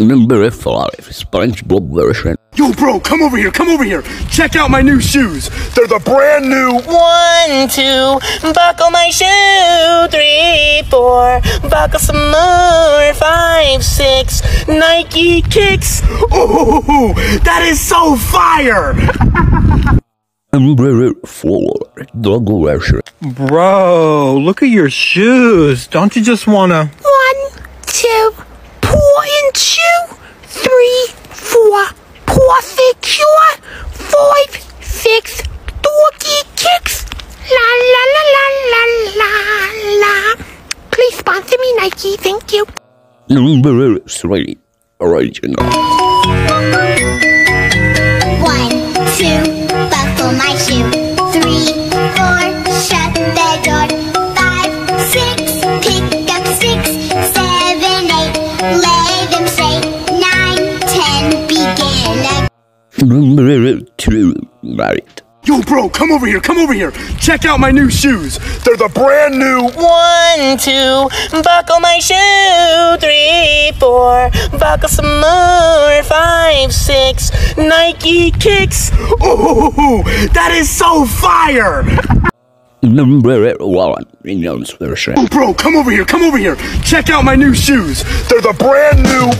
Number five, SpongeBob version. Yo, bro, come over here, come over here. Check out my new shoes. They're the brand new. One, two, buckle my shoe. Three, four, buckle some more. Five, six, Nike kicks. Oh, that is so fire! Number four, dog version. Bro, look at your shoes. Don't you just wanna. One, two, point two, three, four, perfect cure, five, six, doggy kicks. La la la la la la la. Please sponsor me, Nike. Thank you. Number three, original. One, two, buckle my shoe. Three, four, again. Number two, married. Yo, bro, come over here, come over here. Check out my new shoes. They're the brand new. One, two, buckle my shoe. Three, four, buckle some more. Five, six, Nike kicks. Oh, that is so fire! Number one, Minions version. Yo, bro, come over here, come over here. Check out my new shoes. They're the brand new.